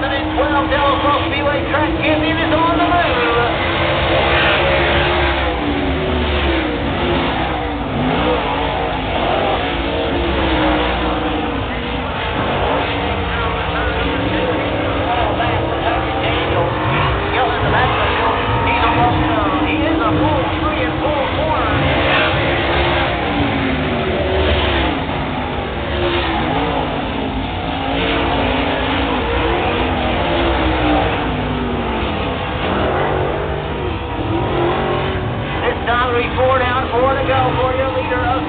2012 L. Four down, four to go for your leader of